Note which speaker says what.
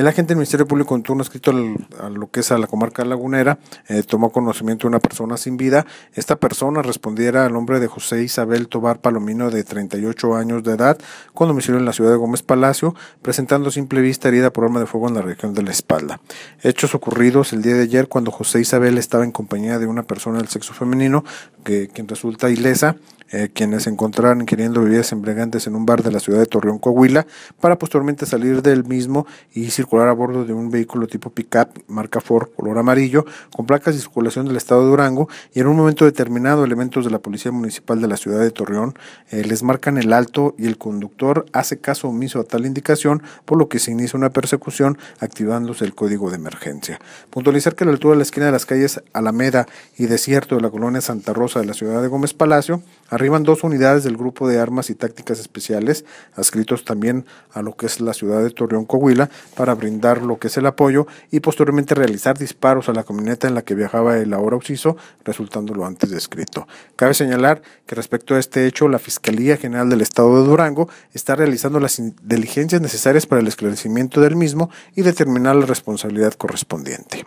Speaker 1: El agente del Ministerio Público en turno escrito a lo que es a la comarca lagunera eh, tomó conocimiento de una persona sin vida. Esta persona respondiera al nombre de José Isabel Tobar Palomino de 38 años de edad con domicilio en la ciudad de Gómez Palacio, presentando simple vista herida por arma de fuego en la región de la espalda. Hechos ocurridos el día de ayer cuando José Isabel estaba en compañía de una persona del sexo femenino que, quien resulta ilesa eh, quienes se encontraron ingiriendo bebidas embriagantes en un bar de la ciudad de Torreón, Coahuila, para posteriormente salir del mismo y circular a bordo de un vehículo tipo pickup marca Ford color amarillo, con placas de circulación del estado de Durango, y en un momento determinado elementos de la Policía Municipal de la ciudad de Torreón eh, les marcan el alto y el conductor hace caso omiso a tal indicación, por lo que se inicia una persecución activándose el código de emergencia. Puntualizar que a la altura de la esquina de las calles Alameda y Desierto de la colonia Santa Rosa de la ciudad de Gómez Palacio, Arriban dos unidades del Grupo de Armas y Tácticas Especiales, adscritos también a lo que es la ciudad de Torreón, Coahuila, para brindar lo que es el apoyo y posteriormente realizar disparos a la camioneta en la que viajaba el ahora occiso, resultando lo antes descrito. Cabe señalar que respecto a este hecho, la Fiscalía General del Estado de Durango está realizando las diligencias necesarias para el esclarecimiento del mismo y determinar la responsabilidad correspondiente.